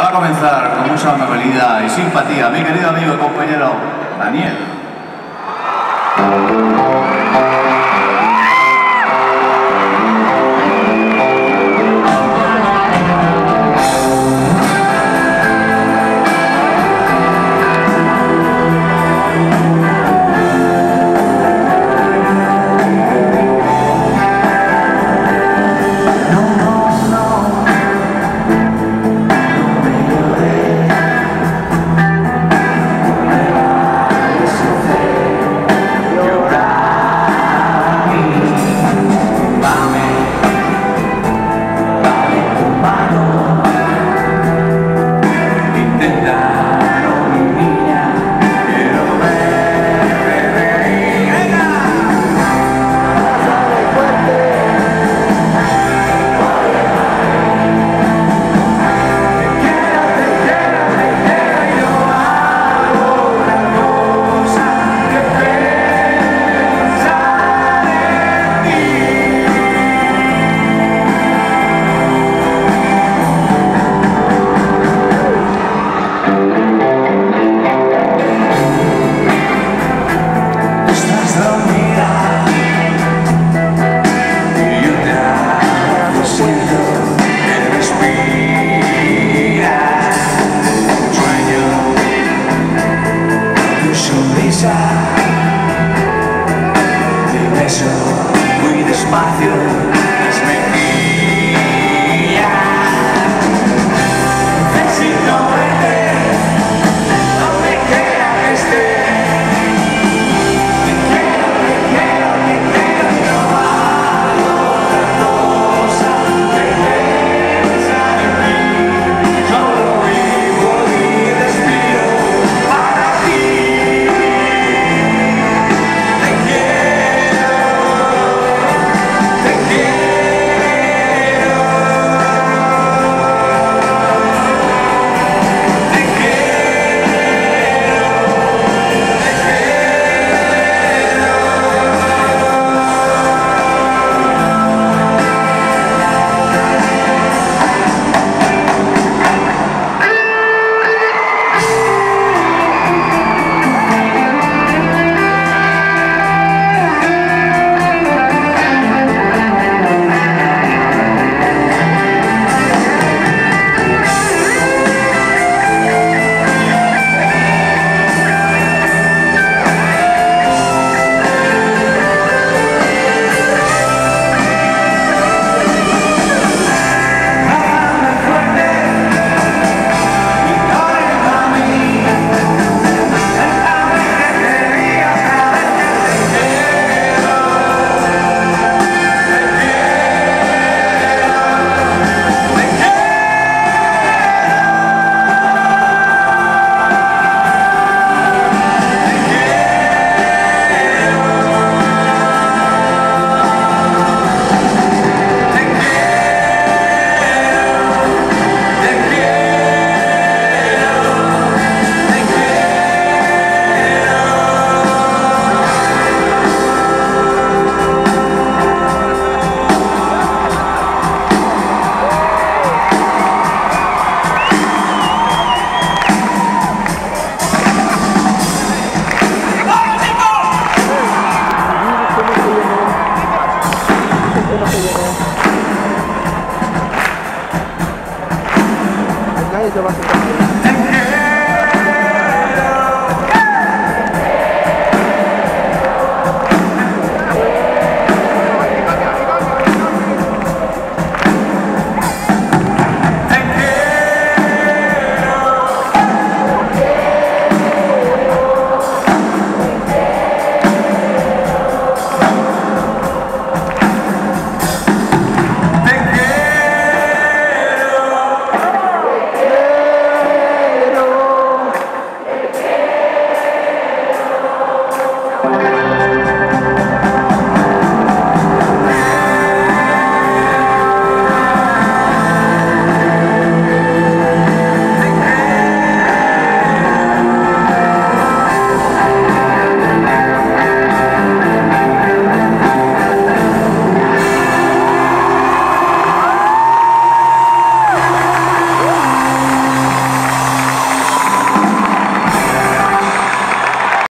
va a comenzar con mucha amabilidad y simpatía mi querido amigo y compañero Daniel. time se va a sentar.